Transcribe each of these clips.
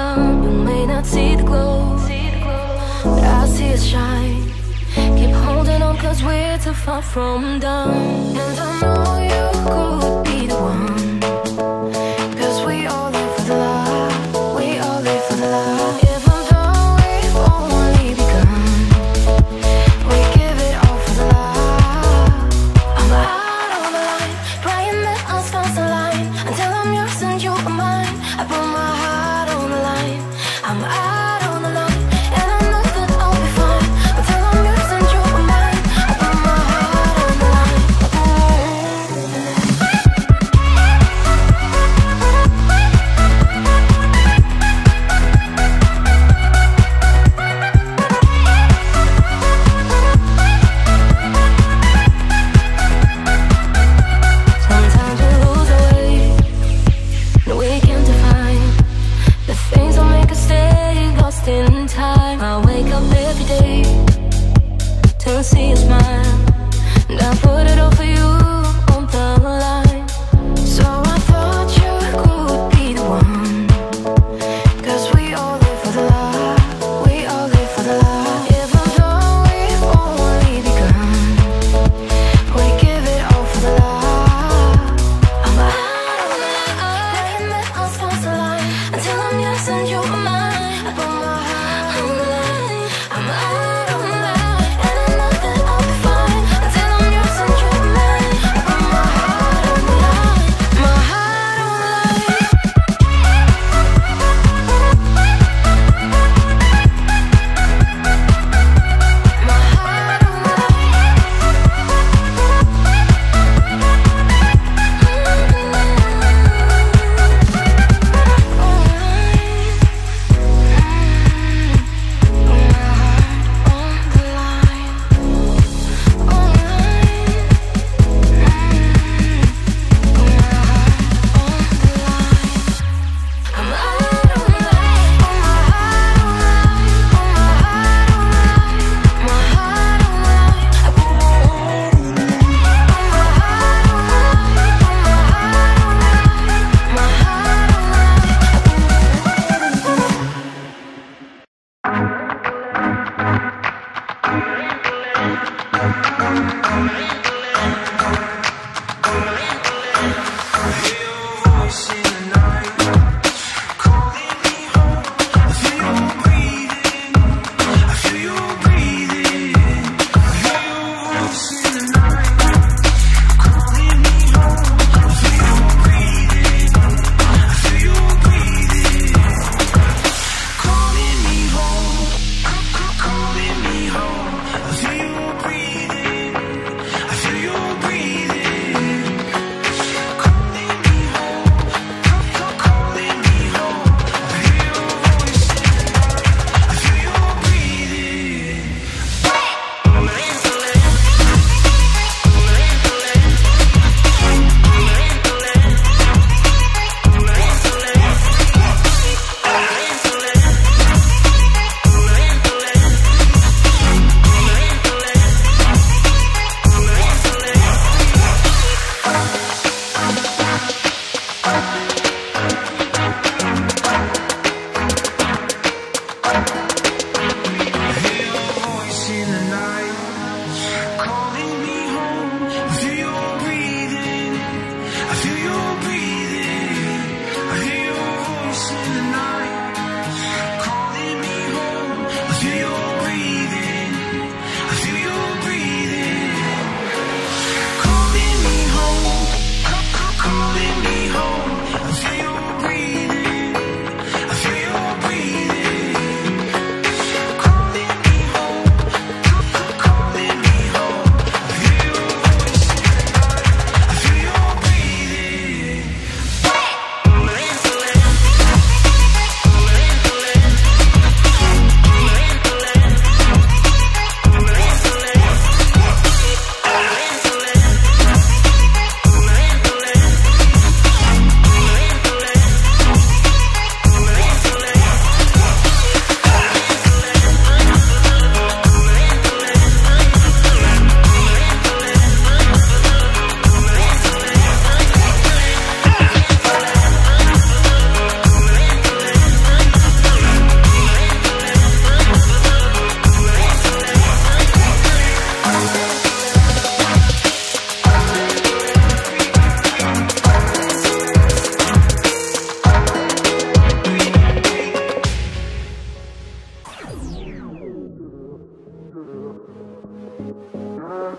down You may not see the glow But I see it shine. Keep holding on cause we're too far from done. And I know you could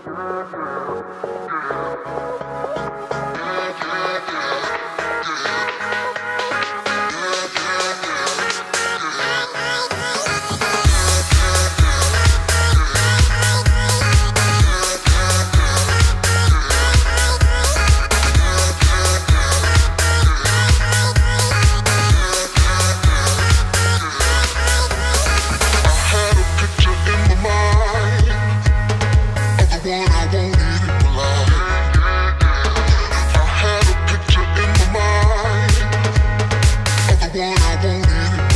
Thank you. I won't need it.